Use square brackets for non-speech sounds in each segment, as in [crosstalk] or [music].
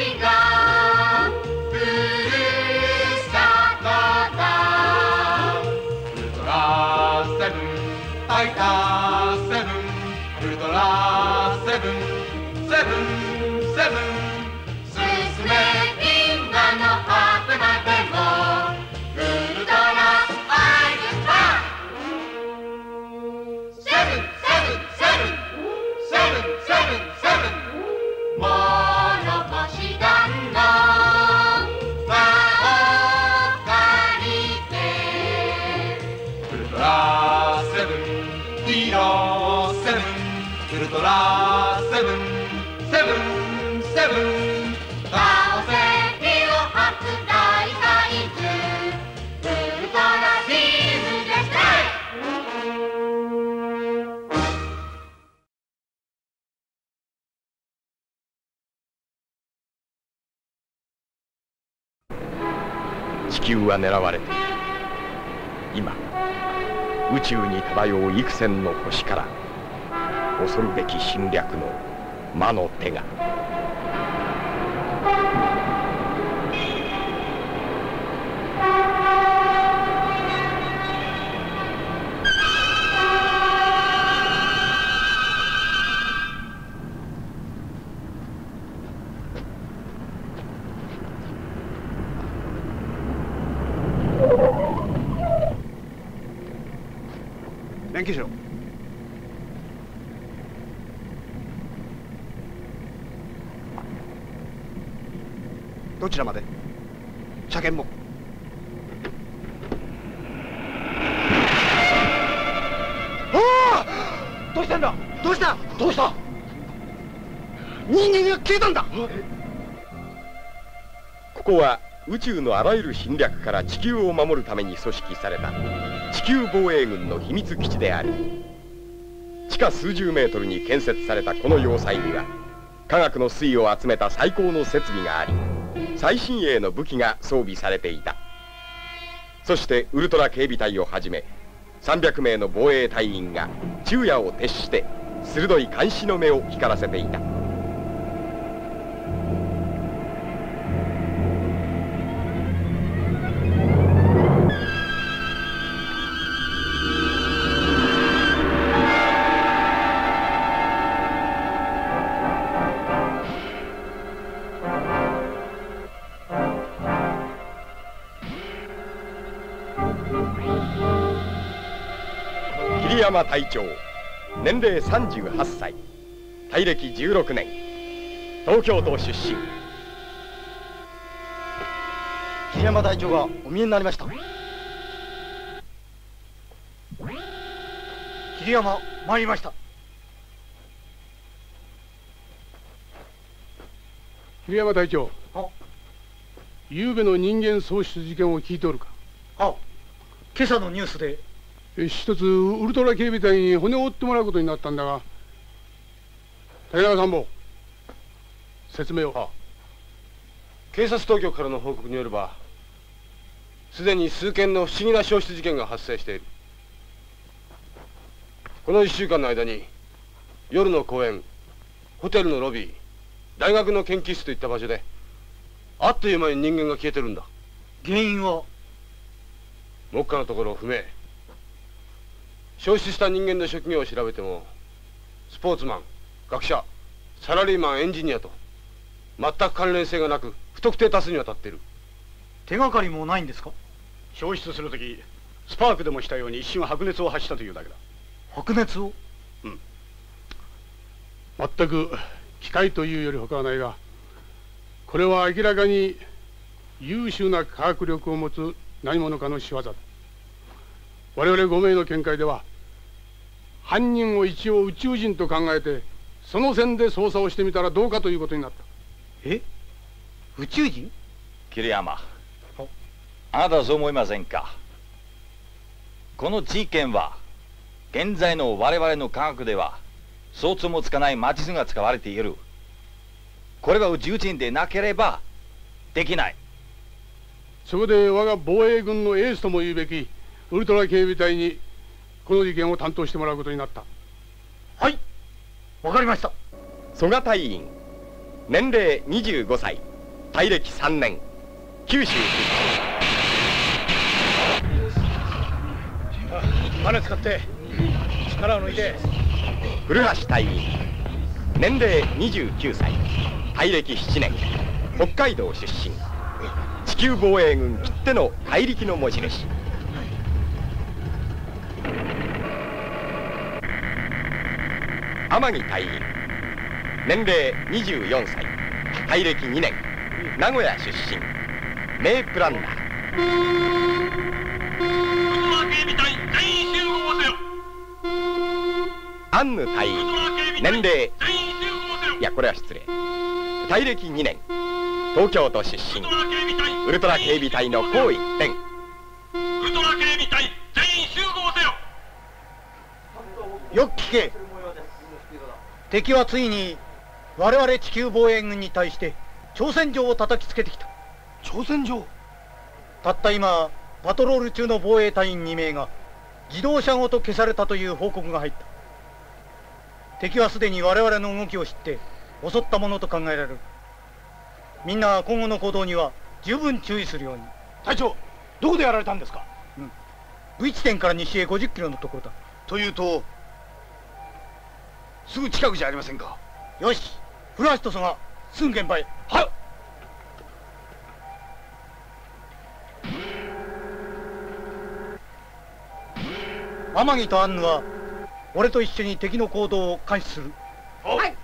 Africa. 球は狙われている。今宇宙に漂う幾千の星から恐るべき侵略の魔の手が免許証どちらまで車検もああどうしたんだどうしたどうした人間が消えたんだここは宇宙のあらゆる侵略から地球を守るために組織された地球防衛軍の秘密基地であり地下数十メートルに建設されたこの要塞には科学の粋を集めた最高の設備があり最新鋭の武器が装備されていた。そしてウルトラ警備隊をはじめ300名の防衛隊員が昼夜を徹して鋭い監視の目を光らせていた。山隊長。年齢38歳。隊歴16年。東京都出身。桐山隊長がお見えになりました。桐山参りました。桐山隊長。あ。昨べの人間喪失事件を聞いておるか？あ。今朝のニュースでえ一つウルトラ警備隊に骨を折ってもらうことになったんだが。竹中参謀説明を。警察当局からの報告によればすでに数件の不思議な消失事件が発生している。この1週間の間に夜の公園ホテルのロビー大学の研究室といった場所であっという間に人間が消えてるんだ。原因は目下のところ不明消失した人間の職業を調べてもスポーツマン学者サラリーマンエンジニアと全く関連性がなく不特定多数にわたっている。手がかりもないんですか？消失するときスパークでもしたように一瞬白熱を発したというだけだ。白熱を？全く機械というより他はないがこれは明らかに優秀な科学力を持つ何者かの仕業だ我々5名の見解では犯人を一応宇宙人と考えてその線で捜査をしてみたらどうかということになった。え？宇宙人？桐山。あなたはそう思いませんか？この事件は現在の我々の科学では想像もつかない魔術が使われている。これは宇宙人でなければできない。そこで我が防衛軍のエースとも言うべきウルトラ警備隊にこの事件を担当してもらうことになった。はい。わかりました。蘇我隊員年齢25歳。隊歴3年。九州。金使って力を抜いて。古橋隊員年齢29歳。大暦7年。北海道出身。地球防衛軍きっての怪力の持ち主天城隊員。年齢24歳。大暦2年。名古屋出身。名プランナー。アンヌ隊員年齢。いやこれは失礼。大暦2年。東京都出身。ウルトラ警備隊の高一点。ウルトラ警備隊全員集合せよ。よく聞け敵はついに我々地球防衛軍に対して挑戦状を叩きつけてきた。挑戦状？たった今パトロール中の防衛隊員2名が自動車ごと消されたという報告が入った。敵はすでに我々の動きを知って襲ったものと考えられる。みんな今後の行動には十分注意するように。隊長どこでやられたんですか？V 地点から西へ50キロのところだ。というとすぐ近くじゃありませんか。よし古橋と曽我すぐ現場へはい。天城とアンヌは俺と一緒に敵の行動を監視する。はい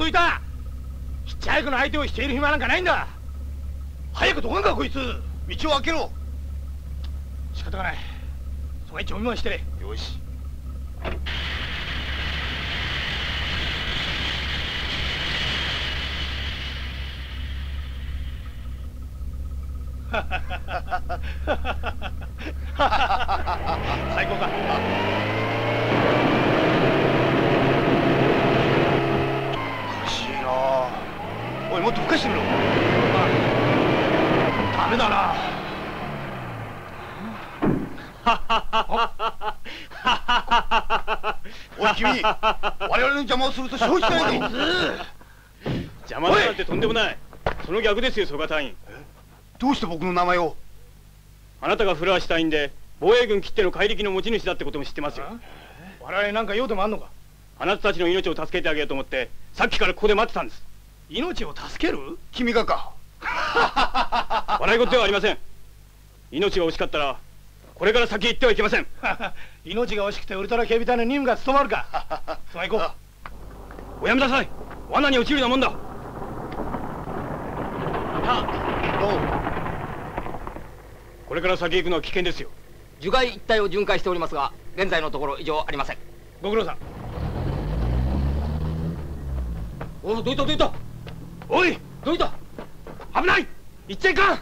どいた。どいたヒッチハイクの相手をしている暇なんかないんだ。早くどかんかこいつ。道を開けろ。仕方がない。そが一応見回してれ。よし。最高かおかしいなおいもっと吹かしてみろダメだな。[laughs] おい君。我々の邪魔をすると承知しないぞ邪魔だなんてとんでもない。その逆ですよ曽我隊員。どうして僕の名前を？あなたが古橋隊員で防衛軍きっての怪力の持ち主だってことも知ってますよ。我々なんか用でもあんのか？あなたたちの命を助けてあげようと思ってさっきからここで待ってたんです。命を助ける？君がか [laughs] 笑い事ではありません。命が惜しかったらこれから先行ってはいけません。[laughs] 命が惜しくてウルトラ警備隊の任務が務まるか。[laughs] さあ行こう。おやめなさい。罠に落ちるようなもんだ。これから先行くのは危険ですよ。樹海一帯を巡回しておりますが現在のところ異常ありません。ご苦労さん。おおどいたどいた。おい！どいた危ない！行っちゃいかん！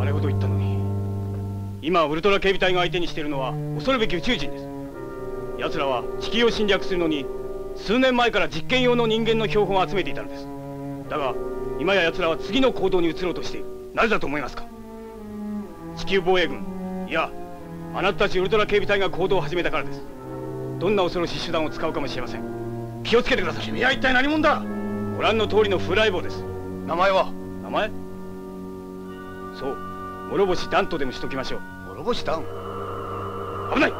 あれほど言ったのに。今ウルトラ警備隊が相手にしているのは恐るべき宇宙人です。奴らは地球を侵略するのに数年前から実験用の人間の標本を集めていたのです。だが今や奴らは次の行動に移ろうとしている。なぜだと思いますか？地球防衛軍いやあなたたちウルトラ警備隊が行動を始めたからです。どんな恐ろしい手段を使うかもしれません。気をつけてください。君は一体何者だ？ご覧の通りの風来坊です。名前は？名前？そう。諸星ダンとでもしときましょう。諸星ダン危ない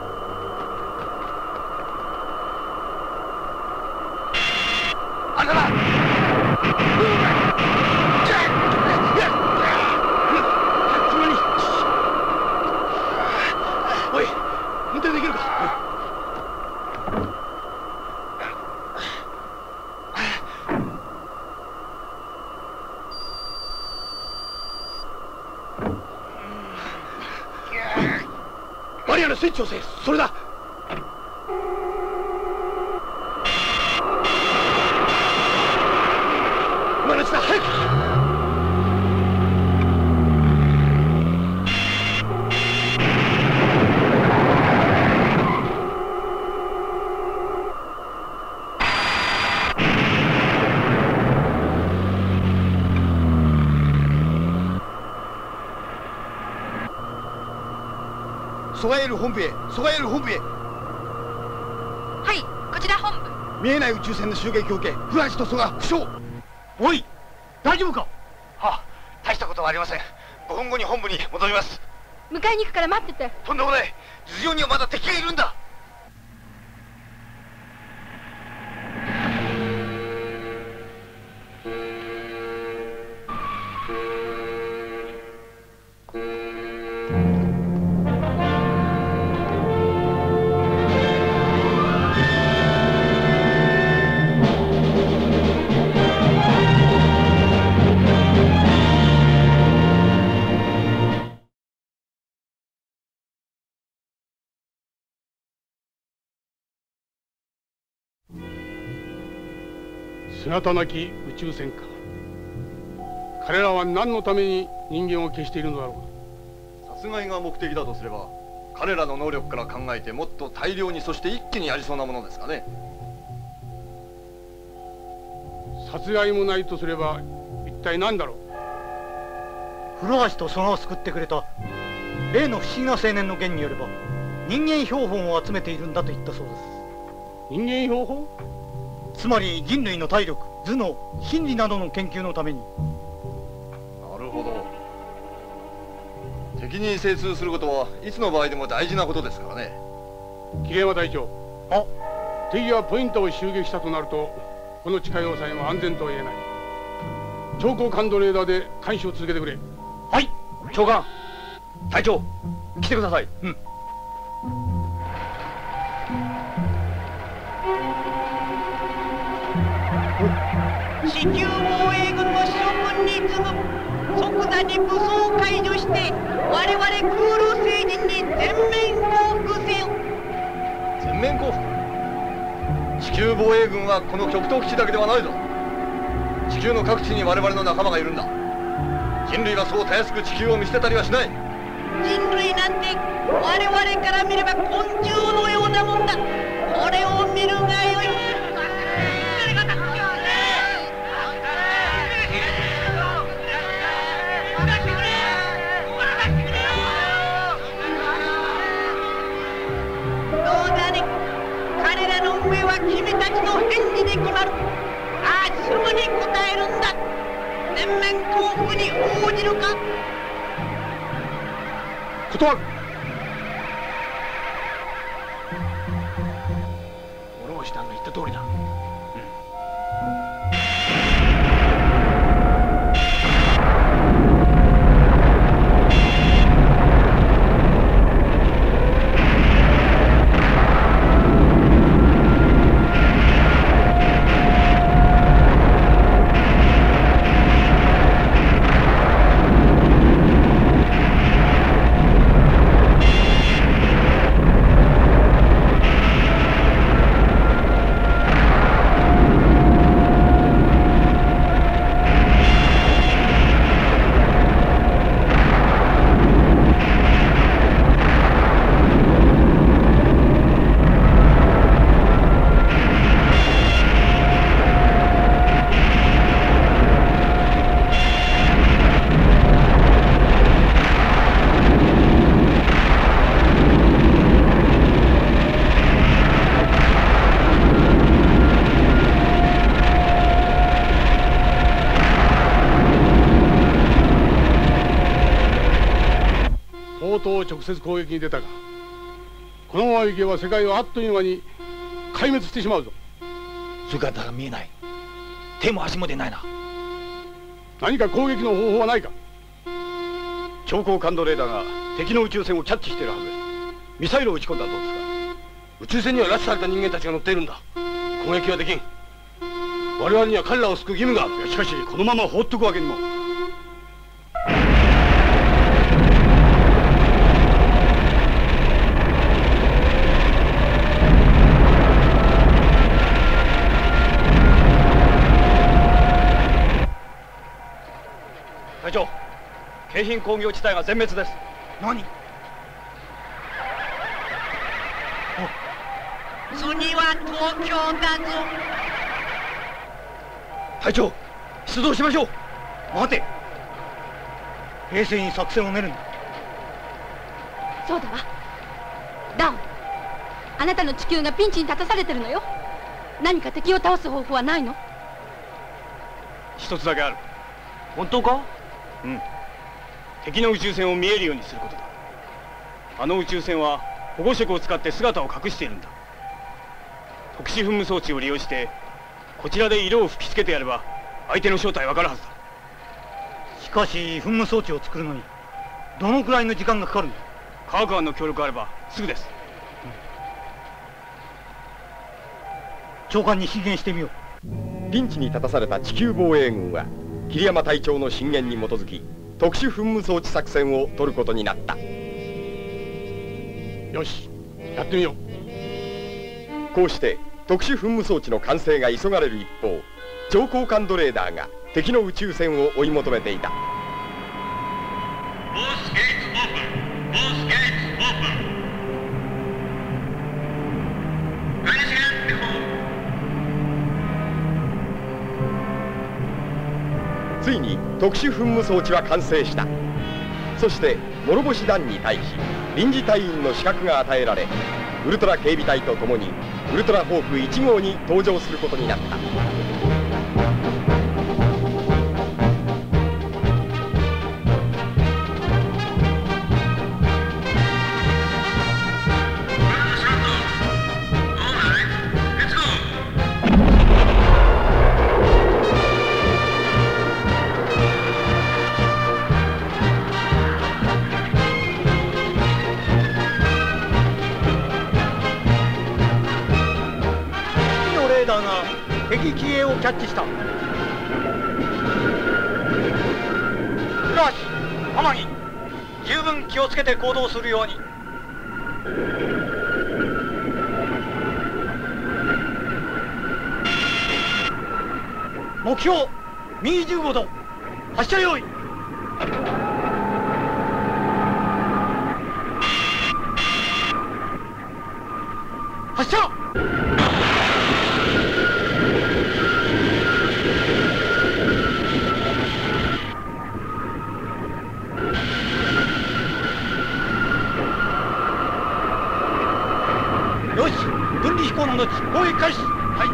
イヤのスイッチを押せ。それだ。マナチだ。早く。ソガエル本部へソガエル本部へ。はいこちら本部。見えない宇宙船の襲撃を受けフランシとソガ負傷。おい大丈夫か？は大したことはありません。5分後に本部に戻ります。迎えに行くから待ってて。とんでもない。頭上にはまだ敵がいるんだ姿なき宇宙船か。彼らは何のために人間を消しているのだろ殺害が目的だとすれば彼らの能力から考えてもっと大量にそして一気にやりそうなものですかね。う殺害もないとすれば一体何だろう。古橋と蘇我を救ってくれた例の不思議な青年の言によれば人間標本を集めているんだと言ったそうです。人間標本？つまり人類の体力頭脳心理などの研究のために。なるほど。敵に精通することはいつの場合でも大事なことですからね。桐山隊長。あ。敵がポイントを襲撃したとなるとこの地下要塞も安全とは言えない。超高感度レーダーで監視を続けてくれ。はい。長官。隊長来てください。うん地球防衛軍の諸君に次ぐ即座に武装を解除して我々空路星人に全面降伏せよ。全面降伏。地球防衛軍はこの極東基地だけではないぞ。地球の各地に我々の仲間がいるんだ。人類はそうたやすく地球を見捨てたりはしない。人類なんて我々から見れば昆虫のようなもんだ。これを見るがよい全面降伏に応じるか？断る。諸星団の言った通りだとうとう直接攻撃に出たがこのままいけば世界はあっという間に壊滅してしまうぞ。姿が見えない。手も足も出ないな。何か攻撃の方法はないか。超高感度レーダーが敵の宇宙船をキャッチしているはず。ですミサイルを撃ち込んだらどうですか。宇宙船には拉致された人間たちが乗っているんだ。攻撃はできん。我々には彼らを救う義務がある。しかしこのまま放っておくわけにも京浜工業地帯が全滅です。何？次は東京だぞ。隊長出動しましょう。待て。冷静に作戦を練るんだ。そうだわ。ダウンあなたの地球がピンチに立たされてるのよ。何か敵を倒す方法はないの？一つだけある。本当か？うん敵の宇宙船を見えるようにすることだ。あの宇宙船は保護色を使って姿を隠しているんだ。特殊噴霧装置を利用してこちらで色を吹きつけてやれば相手の正体わかるはずだ。しかし噴霧装置を作るのにどのくらいの時間がかかるんだ科学班の協力があればすぐです。長官に進言してみよう。ピンチに立たされた地球防衛軍は桐山隊長の進言に基づき特殊噴霧装置作戦を取ることになった。よしやってみよう。こうして特殊噴霧装置の完成が急がれる一方超高感度レーダーが敵の宇宙船を追い求めていた特殊噴霧装置は完成した。そして諸星団に対し臨時隊員の資格が与えられウルトラ警備隊と共にウルトラホーク1号に登場することになった。敵機影をキャッチした。よし天城十分気をつけて行動するように。目標右15度。発射用意発射よし分離飛行の後攻撃開始はい。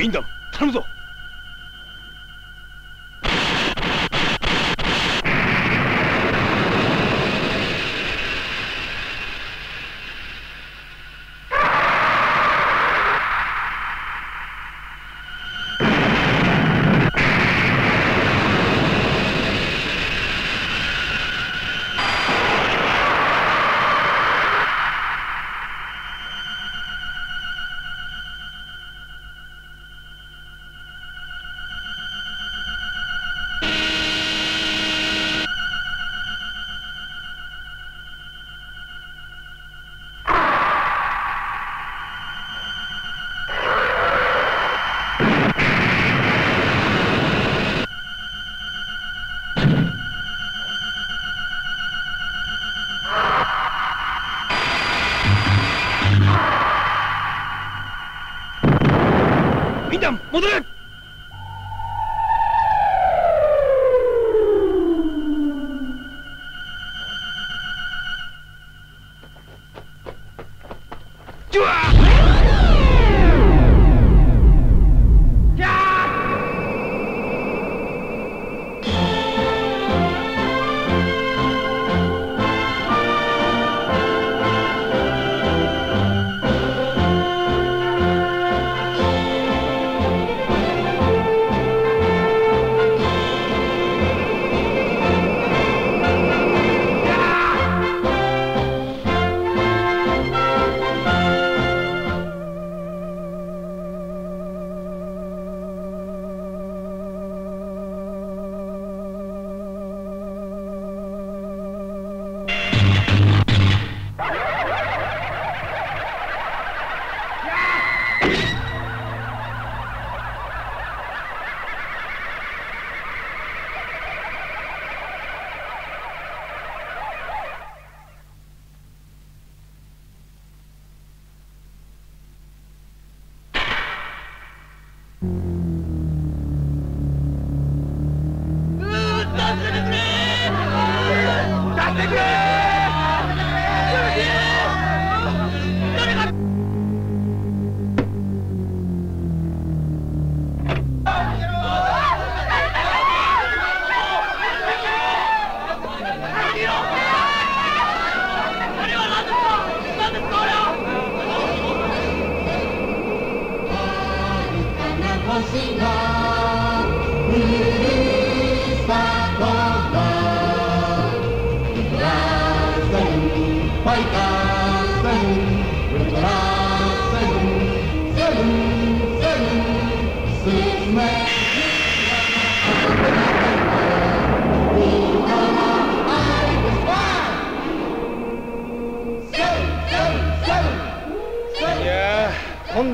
ウィンダム頼むぞ。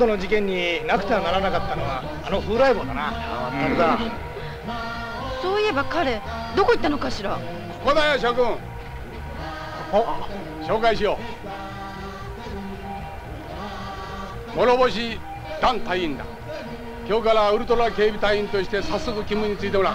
度の事件になくてはならなかったのはあの風来坊だな。まったくだ、そういえば彼どこ行ったのかしら？ここだよ諸君。紹介しよう。諸星団隊員だ。今日からウルトラ警備隊員として早速勤務についてもらう